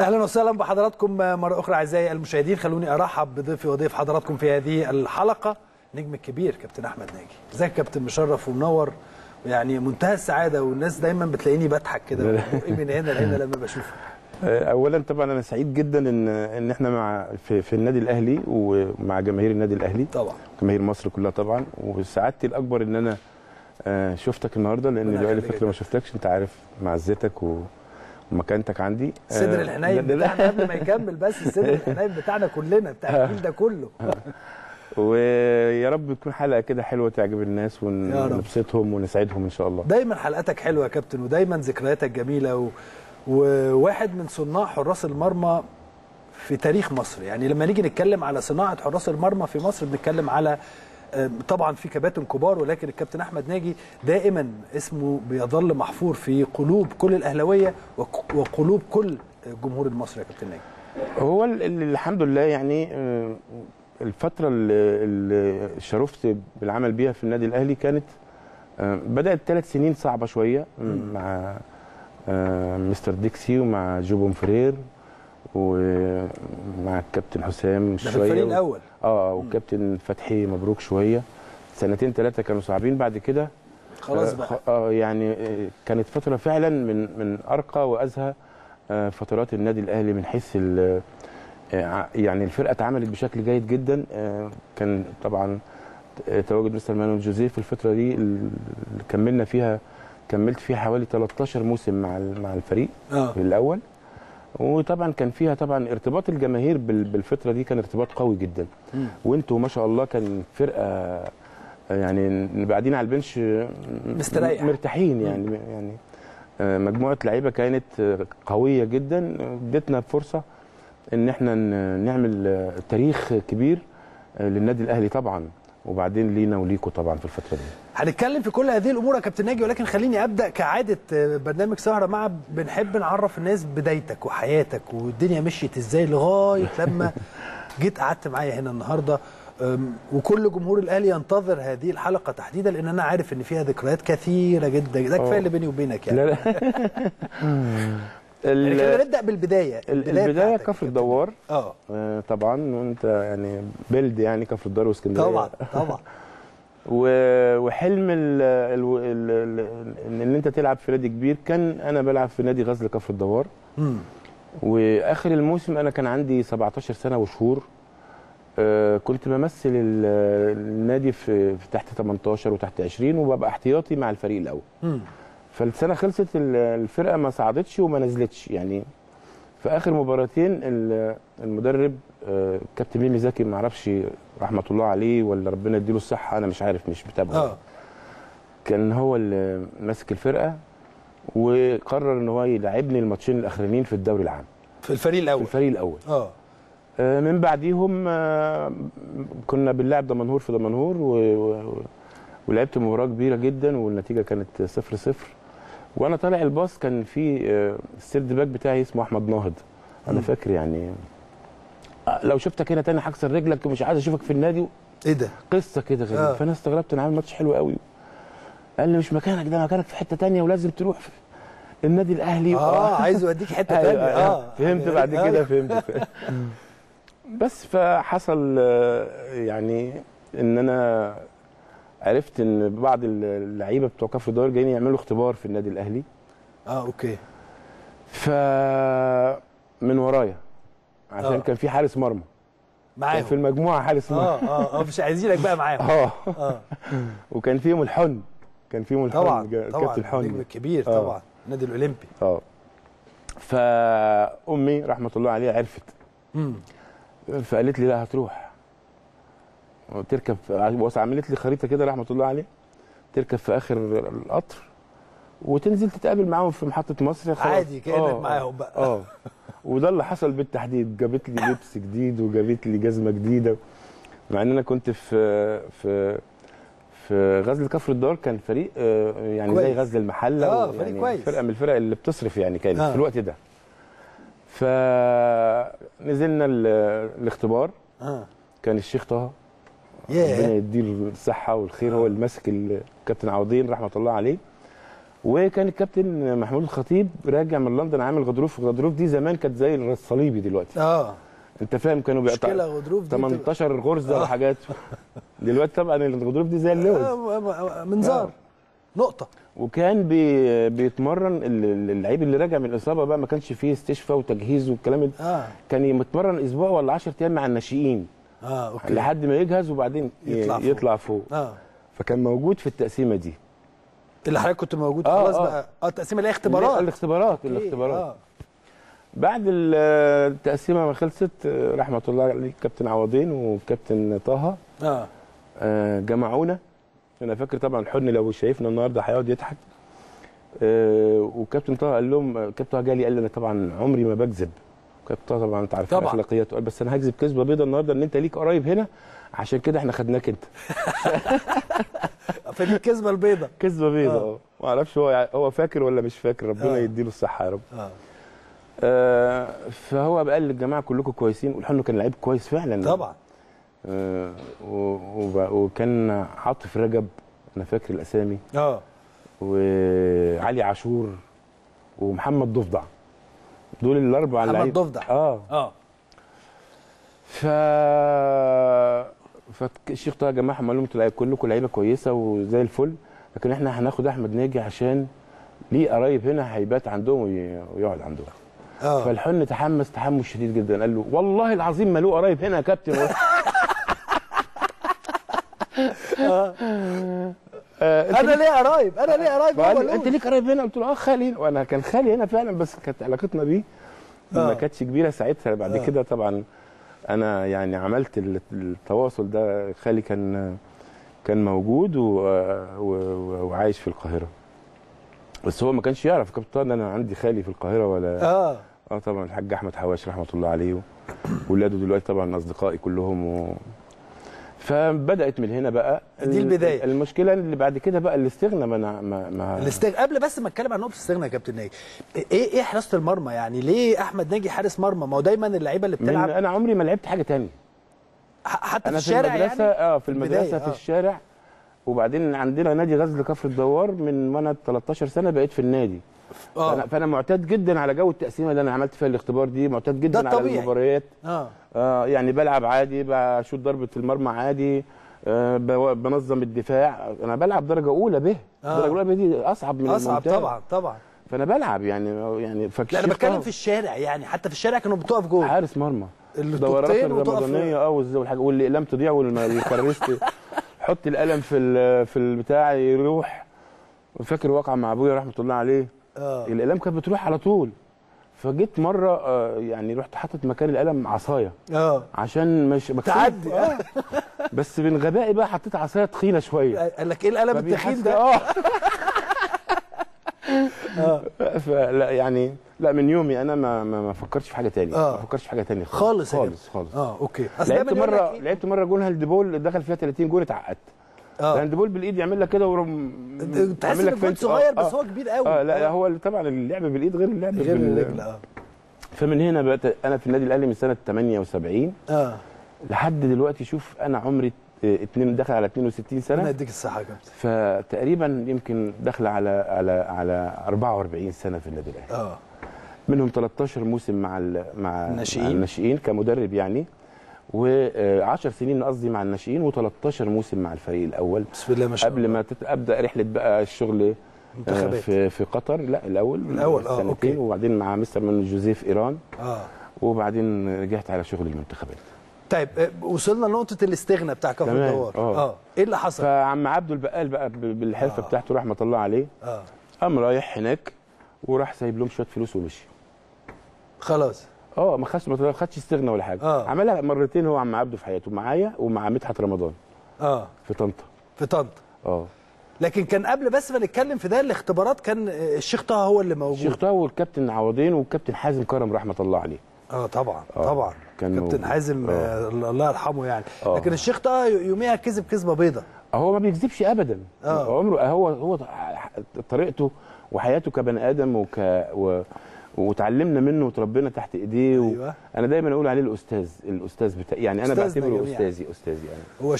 أهلا وسهلا بحضراتكم مرة أخرى أعزائي المشاهدين. خلوني أرحب بضيفي وضيف حضراتكم في هذه الحلقة نجم الكبير كابتن أحمد ناجي. ازيك كابتن مشرف ومنور يعني منتهى السعادة والناس دايما بتلاقيني بضحك كده من هنا لهنا لما بشوفك. اولا طبعا أنا سعيد جدا إن إن إحنا مع في, في النادي الأهلي ومع جماهير النادي الأهلي. طبعا. جماهير مصر كلها طبعا. وسعادتي الأكبر إن أنا آه، شفتك النهارده لأن بقالي فتره ما شفتكش أنت عارف معزتك و- ومكانتك عندي. صدر آه، الحنين بتاعنا قبل ما يكمل بس الصدر الحنين بتاعنا كلنا بتاع الجيل ده كله. ويا رب تكون حلقة كده حلوة تعجب الناس. ونبسطهم ونسعدهم إن شاء الله. دايما حلقاتك حلوة يا كابتن ودايما ذكرياتك جميلة و... وواحد من صناع حراس المرمى في تاريخ مصر. يعني لما نيجي نتكلم على صناعة حراس المرمى في مصر بنتكلم على طبعا في كباتن كبار ولكن الكابتن أحمد ناجي دائما اسمه بيظل محفور في قلوب كل الأهلاوية وقلوب كل جمهور المصري يا كابتن ناجي. هو ال- ال- الحمد لله يعني آه، الفترة اللي شرفت بالعمل بيها في النادي الأهلي كانت آه، بدأت ثلاث سنين صعبة شوية مع آه، مستر ديكسي ومع جو بونفرير ومع الكابتن حسام ده في شوية الفريق و- الأول. آه والكابتن فتحي مبروك شوية. سنتين ثلاثة كانوا صعبين بعد كده خلاص آه، بقى. آه يعني آه، كانت فترة فعلا من من أرقى وأزهى آه، فترات النادي الأهلي من حيث آه، يعني الفرقة اتعملت بشكل جيد جدا. آه، كان طبعا آه، تواجد مستر مانويل جوزيه في الفترة دي اللي كملنا فيها كملت فيها حوالي 13 موسم مع مع الفريق في الأول. وطبعا كان فيها طبعا ارتباط الجماهير بال- بالفترة دي كان ارتباط قوي جدا. وانتوا ما شاء الله كان فرقة يعني بعدين على البنش مستريح. مرتاحين يعني يعني آه، مجموعة لعيبة كانت آه، قوية جدا ادتنا فرصة إن إحنا نعمل آه، تاريخ كبير للنادي الأهلي طبعا وبعدين لينا وليكوا طبعا في الفترة دي. هنتكلم في كل هذه الأمور يا كابتن ناجي ولكن خليني أبدأ كعادة آه، برنامج سهرة مع بنحب نعرف الناس بدايتك وحياتك والدنيا مشيت إزاي لغاية لما جيت قعدت معايا هنا النهارده. وكل جمهور الأهلي ينتظر هذه الحلقة تحديدا لأن أنا عارف إن فيها ذكريات كثيرة جدا. ده كفاية. اللي بيني وبينك يعني, يعني نبدأ بالبداية ال- البداية بتاعتك كفر يا الدوار. كابتن. آه. آه، طبعا وأنت يعني بلد يعني كفر الدوار وإسكندرية. طبعا طبعا. وحلم ال ال ال ال إن أنت تلعب في نادي كبير. كان أنا بلعب في نادي غزل كفر الدوار. مم. وآخر الموسم أنا كان عندي 17 سنة وشهور. آه، كنت بمثل ال- النادي في تحت 18 وتحت 20 وببقى احتياطي مع الفريق الأول. مم. فالسنة خلصت ال- الفرقة ما صعدتش وما نزلتش. يعني في آخر مباراتين ال- المدرب آه، كابتن ميمي زكي ما أعرفش رحمة الله عليه ولا ربنا يديله الصحة أنا مش عارف مش متابعه. آه. كان هو اللي ماسك الفرقة وقرر إن هو يلعبني الماتشين الأخرانيين في الدوري العام. في الفريق في الأول الفريق الأول. آه. آه، من بعديهم آه، كنا بنلعب دمنهور في دمنهور. و... ولعبت مباراة كبيرة جدا والنتيجة كانت 0 0 وأنا طالع الباص كان في آه، ال third back بتاعي اسمه احمد ناهض. أنا. فاكر يعني آه، لو شفتك هنا تاني هكسر رجلك ومش عايز اشوفك في النادي إيه ده؟ قصة كده غريبة. آه. فانا استغربت أنا عامل ماتش حلو قوي. قال لي مش مكانك ده مكانك في حتة تانية ولازم تروح في النادي الأهلي. آه عايز اوديك حتة أيوة، ثانية أيوة. آه. فهمت بعد آه. كده فهمت بس فحصل يعني إن أنا عرفت إن بعض اللعيبة بتوع كفر الدوار جايين يعملوا اختبار في النادي الأهلي. آه أوكي. ف من ورايا عشان آه. كان في حارس مرمى. معاهم. في المجموعة حارس مرمى. آه آه آه مش عايزينك بقى معاهم. آه. آه. وكان فيهم الحن. كان فيهم الحن طبعا طبعا. كابتن النجم الحن الكبير آه. طبعا. النادي الأولمبي. آه. فأمي رحمة الله عليها عرفت. امم فقالت لي لا هتروح. وتركب بص عملت لي خريطة كده رحمة الله عليه. تركب في آخر القطر وتنزل تتقابل معاهم في محطة مصر. خلاص. عادي كأنك آه، معاهم بقى. آه. وده اللي حصل بالتحديد. جابت لي لبس جديد وجابت لي جزمة جديدة. مع إن أنا كنت في في في غزل كفر الدار كان فريق آه، يعني زي كويس. غزل المحلة آه، و- فريق يعني كويس. فرقة من الفرق اللي بتصرف يعني كانت آه. في الوقت ده. فنزلنا ال- الاختبار. آه. كان الشيخ طه ربنا يديله الصحة والخير هو اللي ماسك الكابتن عوضين رحمة الله عليه. وكان الكابتن محمود الخطيب راجع من لندن عامل غضروف. غضروف دي زمان كانت زي الصليبي دلوقتي. آه. أنت فاهم؟ كانوا مشكلة بيقطعوا غضروف دي 18 غرزة آه. وحاجات. دلوقتي طبعا الغضروف دي زي اللوز. آه، منظار. آه. نقطة. وكان بي بيتمرن ال- ال- اللعيب اللي راجع من الإصابة بقى ما كانش فيه استشفاء وتجهيز والكلام ده. آه. كان متمرن أسبوع ولا 10 أيام مع الناشئين. آه okay. لحد ما يجهز وبعدين يطلع فوق. يطلع فوق. آه. فكان موجود في التقسيمة دي. اللي حضرتك كنت موجود آه، خلاص آه. بقى. آه التقسيمة اللي هي اختبارات. الاختبارات الاختبارات. آه. بعد ال- التقسيمة ما خلصت آه، رحمة الله عليه كابتن عوضين وكابتن طه. آه. آه، جمعونا. أنا فاكر طبعا الحضن لو شايفنا النهارده هيقعد يضحك. آه، وكابتن طه قال لهم كابتن طه جالي قال لي أنا طبعا عمري ما بكذب. كابتن طبعا أنت عارف طبعا. الأخلاقيات بس أنا هكذب كذبة بيضة النهارده إن أنت ليك قرايب هنا عشان كده إحنا خدناك أنت. فدي الكذبه البيضاء كذبة بيضة آه. آه ما أعرفش هو هو فاكر ولا مش فاكر ربنا آه. يديله الصحة يا رب. آه. آه، فهو قال للجماعة كلكم كويسين والحنو كان لعيب كويس فعلا. طبعا. آه، وكان عاطف رجب أنا فاكر الأسامي. آه. وعلي عاشور ومحمد ضفدع. دول الأربع محمد لعيب ضفدع. آه. آه. ف فالشيخ طه يا جماعة قال لهم أنتوا كلكم لعيبة كويسة وزي الفل لكن إحنا هناخد أحمد ناجي عشان ليه قرايب هنا هيبات عندهم وي- ويقعد عندهم. آه. فالحن تحمس تحمس شديد جدا. قال له والله العظيم ما له قرايب هنا يا كابتن. آه، أنا ليه قرايب؟ أنا ليه قرايب؟ أنت ليك قرايب هنا؟ قلت له آه خالي. وأنا كان خالي هنا فعلا بس كانت علاقتنا بيه ما آه. كانتش كبيرة ساعتها. بعد آه. كده طبعا أنا يعني عملت ال- التواصل ده خالي كان كان موجود و... و... وعايش في القاهرة. بس هو ما كانش يعرف كابتن أنا عندي خالي في القاهرة ولا آه. آه طبعا الحاج أحمد حواش رحمة الله عليه وولاده دلوقتي طبعا أصدقائي كلهم و... فبدأت من هنا بقى دي البداية. المشكلة اللي بعد كده بقى الاستغنى ما أنا- ما, ما الاستغ... قبل بس ما اتكلم عن نقطة الاستغناء يا كابتن ناجي إيه إيه حراسه المرمى؟ يعني ليه أحمد ناجي حارس مرمى؟ ما هو دايما اللعيبة اللي بتلعب أنا عمري ما لعبت حاجة تانية. حتى في أنا في الشارع المدرسة يعني آه في المدرسة في آه. الشارع. وبعدين عندنا نادي غزل كفر الدوار من وأنا 13 سنة بقيت في النادي. آه. فأنا, فأنا معتاد جدا على جو التقسيمه اللي أنا عملت فيها الاختبار دي معتاد جدا ده على. المباريات. آه. آه يعني بلعب عادي بشوط ضربة المرمى عادي آه بنظم الدفاع. أنا بلعب درجة أولى به. آه. درجة أولى به دي أصعب من أصعب الممتاز. طبعا طبعا. فأنا بلعب يعني يعني لا أنا بتكلم طه في الشارع يعني حتى في الشارع كانوا بتقف جول. حارس مرمى. الطوبتين دورات وتقف- الرمضانية آه والحاجة والاقلام تضيع والكرست حط القلم في في البتاع يروح. فاكر واقعه مع أبويا رحمة الله عليه؟ آه. الإقلام كانت بتروح على طول. فجيت مرة آه، يعني رحت حاطط مكان القلم عصاية. آه. عشان مش. تعدي. آه. بس من غبائي بقى حطيت عصاية تخينة شوية. قال لك إيه القلم التخين ده؟ آه. آه. فلا يعني لا من يومي أنا ما ما, فكرتش في حاجة تانية آه. ما فكرتش في حاجة تانية خالص. يا خالص خالص. آه okay. لعبت مرة؟ لعبت مرة جون handball دخل فيها 30 جون اتعقدت. آه. ال handball بالايد يعمل لك كده ويقوم تحس يعمل ان الجون feint. صغير آه، بس آه. هو كبير قوي. آه لا هو اللي طبعا اللعب بالايد غير اللعب غير بال- الرجل آه فمن هنا بقت أنا في النادي الأهلي من سنة 78 آه. لحد دلوقتي شوف أنا عمري اتنين داخل على 62 أنا سنة. اديك الصحة يا كابتن. فتقريبا يمكن داخل على على على 44 سنة في النادي الأهلي. آه. منهم 13 موسم مع ال- مع الناشئين. مع الناشئين كمدرب يعني. و10 سنين قصدي مع الناشئين و13 موسم مع الفريق الأول. بسم الله ما شاء قبل الله. ما تت- أبدأ رحلة بقى الشغل آه، منتخبات. في في قطر. لا الأول. الأول، آه، أوكي. سنتين وبعدين مع مستر من جوزيف إيران. آه. وبعدين رجعت على شغل المنتخبات. طيب آه، وصلنا لنقطة الاستغناء بتاع كفر الدوار. آه. آه. إيه اللي حصل؟ فعم عبده البقال بقى بالحرفة آه. بتاعته رحمة الله عليه. آه. قام رايح هناك وراح سايب لهم شوية فلوس ومشي. خلاص. آه ما خدش ما خدش استغنى ولا حاجة آه. عملها مرتين هو عم عبده في حياته معايا ومع مدحت رمضان آه في طنطا في طنطا آه لكن كان قبل بس ما نتكلم في ده الاختبارات كان الشيخ طه هو اللي موجود الشيخ طه والكابتن عوضين والكابتن حازم كرم رحمة الله عليه آه طبعا آه، طبعا كان كابتن. حازم آه. آه. الله يرحمه يعني آه. لكن الشيخ طه يوميها كذب كذبة بيضة هو ما بيكذبش ابدا آه. عمره هو هو طريقته وحياته كبني آدم وك و وتعلمنا منه وتربينا تحت ايديه. أيوة. أنا دايما أقول عليه الأستاذ الأستاذ بتاع يعني أنا بعتبره. أستاذي أستاذي يعني هو